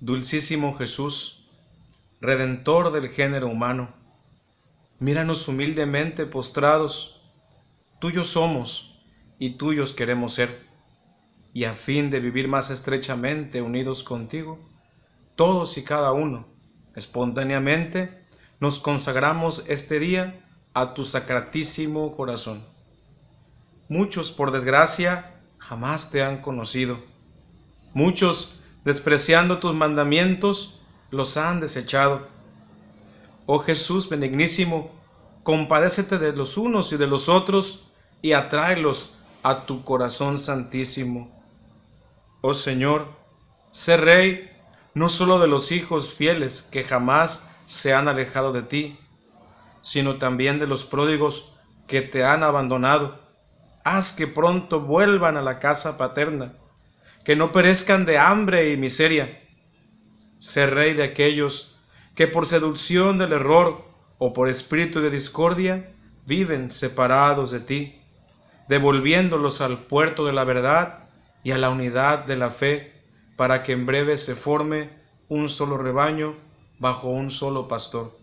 Dulcísimo Jesús, Redentor del género humano, míranos humildemente postrados, tuyos somos y tuyos queremos ser, y a fin de vivir más estrechamente unidos contigo, todos y cada uno, espontáneamente, nos consagramos este día a tu sacratísimo corazón. Muchos, por desgracia, jamás te han conocido. Muchos, despreciando tus mandamientos, los han desechado. Oh Jesús benignísimo, compadécete de los unos y de los otros y atráelos a tu corazón santísimo. Oh Señor, sé Rey no solo de los hijos fieles que jamás se han alejado de ti, sino también de los pródigos que te han abandonado. Haz que pronto vuelvan a la casa paterna, que no perezcan de hambre y miseria. Sé rey de aquellos que por seducción del error o por espíritu de discordia viven separados de ti, devolviéndolos al puerto de la verdad y a la unidad de la fe para que en breve se forme un solo rebaño bajo un solo pastor.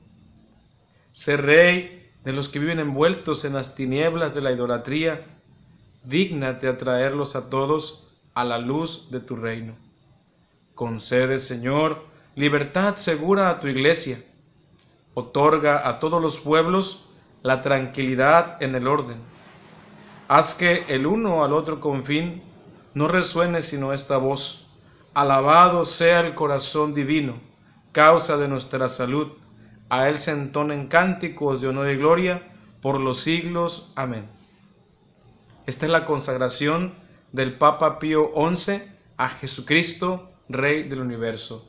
Sé rey de los que viven envueltos en las tinieblas de la idolatría, dígnate atraerlos a todos a la luz de tu reino. Concede, Señor, libertad segura a tu iglesia. Otorga a todos los pueblos la tranquilidad en el orden. Haz que el uno al otro confín no resuene sino esta voz Alabado sea el corazón divino, causa de nuestra salud. A él se entonen cánticos de honor y gloria por los siglos. Amén. Esta es la consagración del Papa Pío XI a Jesucristo, Rey del universo.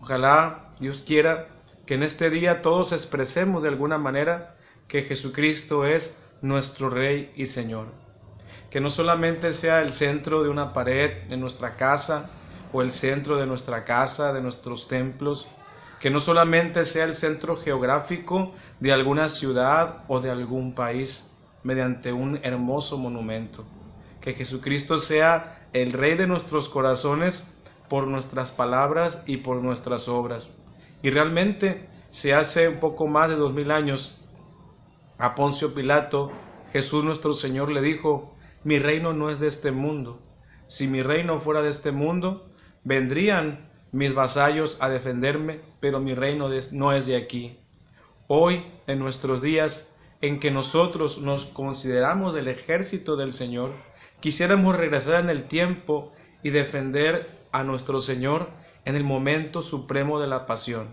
Ojalá Dios quiera que en este día todos expresemos de alguna manera que Jesucristo es nuestro Rey y Señor que no solamente sea el centro de una pared de nuestra casa o el centro de nuestra casa, de nuestros templos, que no solamente sea el centro geográfico de alguna ciudad o de algún país mediante un hermoso monumento, que Jesucristo sea el Rey de nuestros corazones por nuestras palabras y por nuestras obras. Y realmente, se hace un poco más de dos mil años, a Poncio Pilato, Jesús nuestro Señor le dijo, mi reino no es de este mundo. Si mi reino fuera de este mundo, vendrían mis vasallos a defenderme, pero mi reino no es de aquí. Hoy, en nuestros días, en que nosotros nos consideramos el ejército del Señor, quisiéramos regresar en el tiempo y defender a nuestro Señor en el momento supremo de la pasión.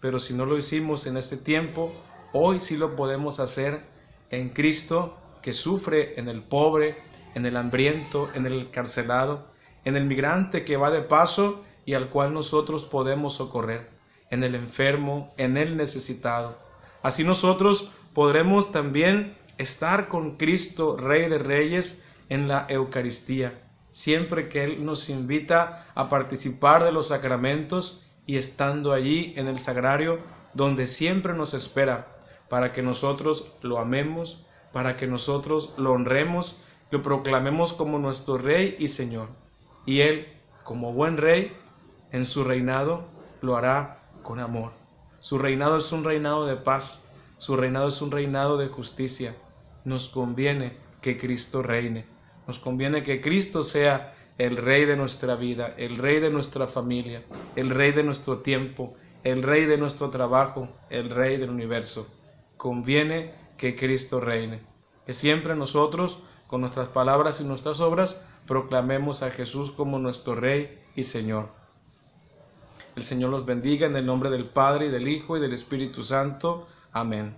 Pero si no lo hicimos en este tiempo, hoy sí lo podemos hacer en Cristo que sufre en el pobre, en el hambriento, en el encarcelado, en el migrante que va de paso y al cual nosotros podemos socorrer, en el enfermo, en el necesitado. Así nosotros podremos también estar con Cristo, Rey de Reyes, en la Eucaristía, siempre que Él nos invita a participar de los sacramentos y estando allí en el sagrario donde siempre nos espera, para que nosotros lo amemos, para que nosotros lo honremos, lo proclamemos como nuestro Rey y Señor. Y Él, como buen Rey, en su reinado lo hará con amor. Su reinado es un reinado de paz, su reinado es un reinado de justicia. Nos conviene que Cristo reine, nos conviene que Cristo sea el Rey de nuestra vida, el Rey de nuestra familia, el Rey de nuestro tiempo, el Rey de nuestro trabajo, el Rey del universo. Conviene que Cristo reine. Que siempre nosotros, con nuestras palabras y nuestras obras, proclamemos a Jesús como nuestro Rey y Señor. El Señor los bendiga en el nombre del Padre y del Hijo y del Espíritu Santo. Amén.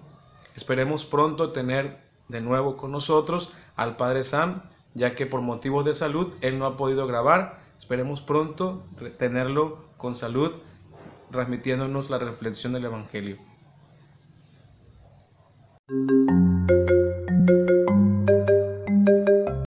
Esperemos pronto tener de nuevo con nosotros al Padre Sam, ya que por motivos de salud él no ha podido grabar. Esperemos pronto tenerlo con salud, transmitiéndonos la reflexión del Evangelio.